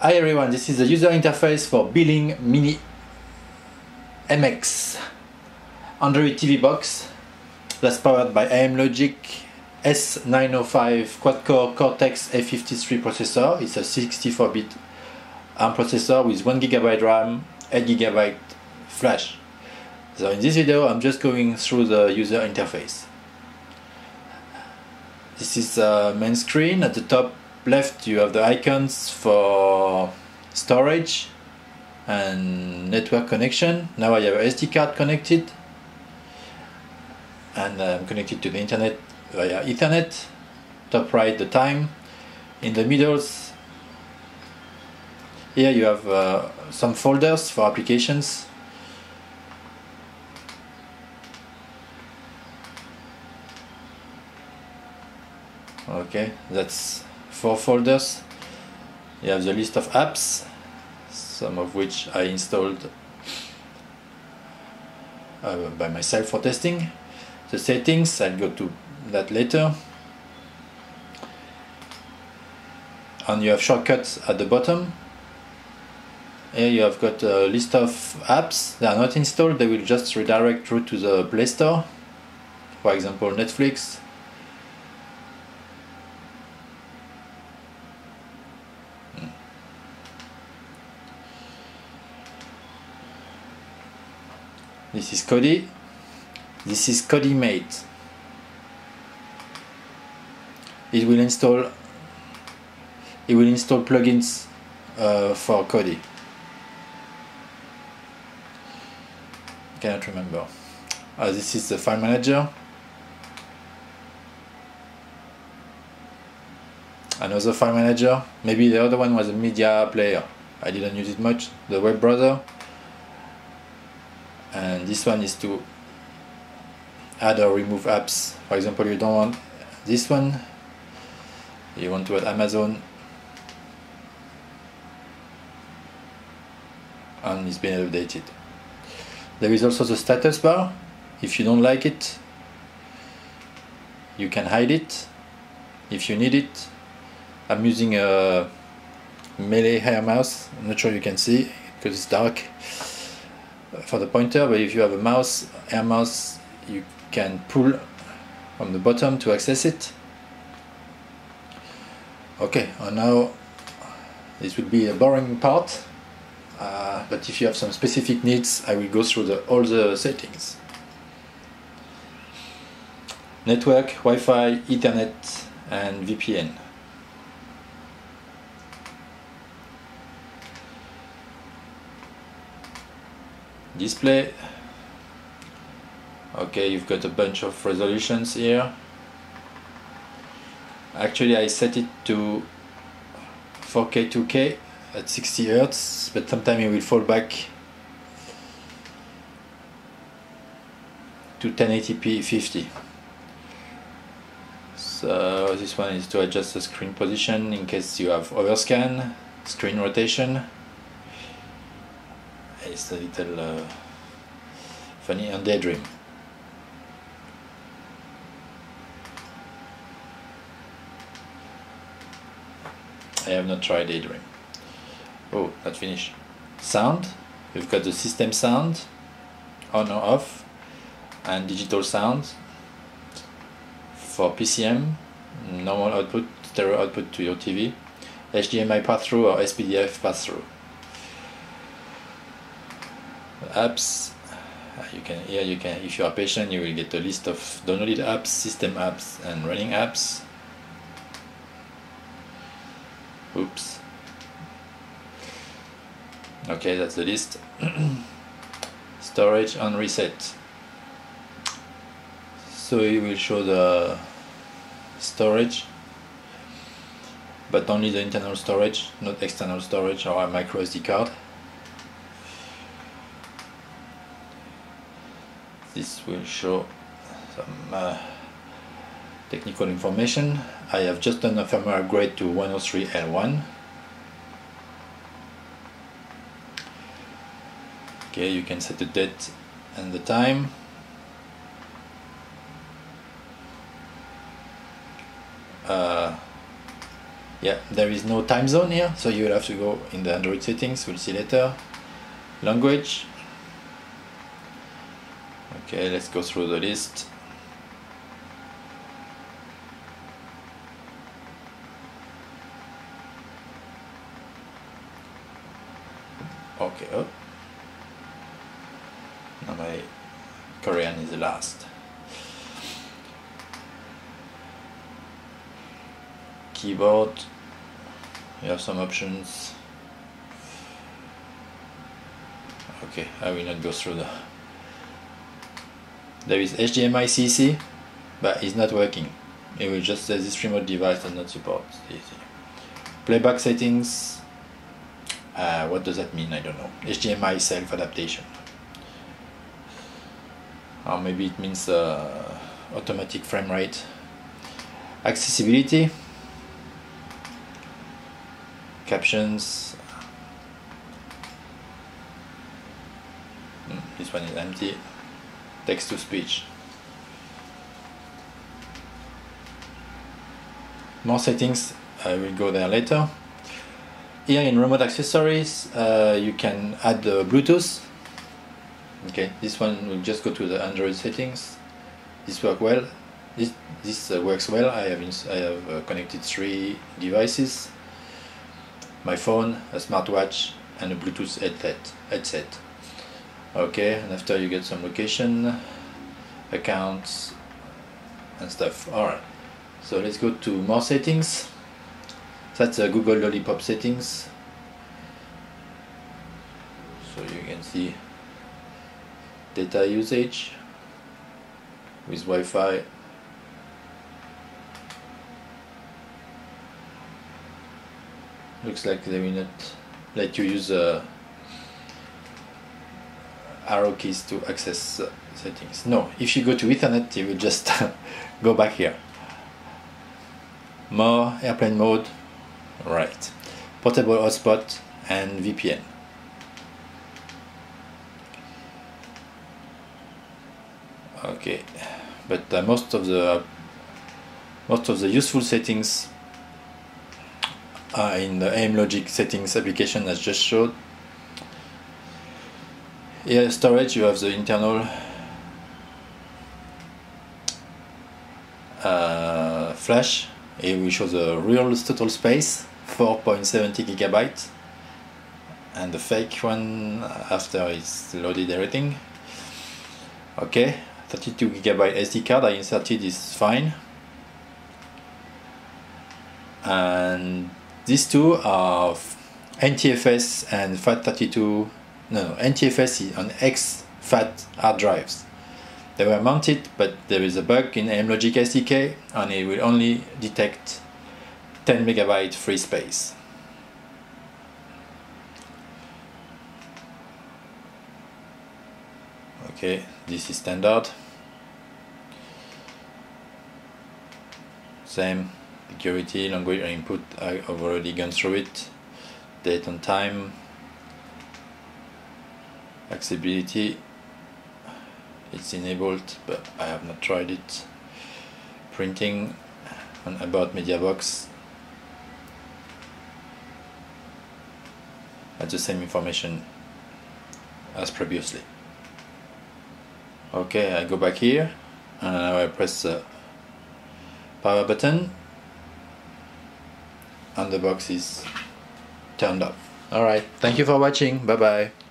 Hi everyone, this is the user interface for Beelink Mini MX Android TV box that's powered by AMLogic S905 quad-core Cortex A53 processor. It's a 64-bit ARM processor with 1GB RAM, 8GB flash. So in this video I'm just going through the user interface. This is the main screen. At the top left you have the icons for storage and network connection. Now I have a SD card connected and I'm connected to the internet via Ethernet. Top right the time. In the middle here you have uh, some folders for applications. Okay, that's four folders. You have the list of apps, some of which I installed uh, by myself for testing. The settings, I'll go to that later. And you have shortcuts at the bottom. Here you have got a list of apps that are not installed, they will just redirect through to the Play Store. For example, Netflix, This is Kodi. This is Kodi Mate. It will install it will install plugins uh, for Kodi. Cannot remember. Uh, this is the file manager. Another file manager. Maybe the other one was a media player. I didn't use it much. The web browser and this one is to add or remove apps. For example you don't want this one. You want to add Amazon. And it's been updated. There is also the status bar. If you don't like it you can hide it. If you need it I'm using a MeLE air mouse. I'm not sure you can see because it's dark for the pointer, but if you have a mouse, air mouse, you can pull from the bottom to access it. Okay, and now this will be a boring part, uh, but if you have some specific needs, I will go through the, all the settings. Network, Wi-Fi, Ethernet, and VPN. Display. Okay you've got a bunch of resolutions here. Actually I set it to 4K 2K at 60 Hertz but sometimes it will fall back to 1080p 50 so this one is to adjust the screen position in case you have overscan screen rotation it's a little uh, funny and Daydream. I have not tried Daydream. Oh, not finished. Sound. We've got the system sound, on or off, and digital sound for PCM, normal output, stereo output to your TV, HDMI pass-through or SPDIF pass-through apps uh, you can here you can if you are patient you will get a list of downloaded apps system apps and running apps. Oops. Okay that's the list. Storage on reset. So it will show the storage but only the internal storage not external storage or a micro SD card this will show some uh, technical information. I have just done a firmware upgrade to 103L1. Okay, you can set the date and the time. Uh, yeah there is no time zone here so you will have to go in the Android settings we'll see later language okay let's go through the list. Okay. Oh. now my Korean is the last. Keyboard. You have some options. Okay I will not go through the there is HDMI CEC but it's not working. It will just say this remote device does not support CEC playback settings uh, what does that mean? I don't know. HDMI self adaptation. Or maybe it means uh, automatic frame rate. Accessibility. Captions. Mm, this one is empty text to speech. More settings I will go there later. Here in remote accessories uh, you can add the Bluetooth. Okay this one will just go to the Android settings. This work well. This this uh, works well. I have I have uh, connected three devices. My phone, a smartwatch, and a Bluetooth headset. headset. Okay, and after you get some location, accounts, and stuff. Alright, so let's go to more settings. That's a Google Lollipop settings. So you can see data usage with Wi-Fi looks like they will not let you use uh, arrow keys to access uh, settings. No, if you go to Ethernet, you will just go back here. More airplane mode, right. Portable hotspot and VPN. Okay, but uh, most of the most of the useful settings are in the Amlogic settings application as just showed. Here storage you have the internal uh, flash here we show the real total space 4.70 gigabyte and the fake one after it's loaded everything. Okay 32 gigabyte SD card I inserted is fine. And these two are NTFS and FAT32, no, no NTFS on exFAT hard drives. They were mounted, but there is a bug in Amlogic SDK and it will only detect 10 megabyte free space. Okay, this is standard. Same security, language input, I've already gone through it, date and time, accessibility, it's enabled but I have not tried it, printing and about MediaBox, at the same information as previously. Okay, I go back here and now I press the power button and the box is turned off. Alright, thank you for watching. Bye bye.